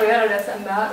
börjar och resten där.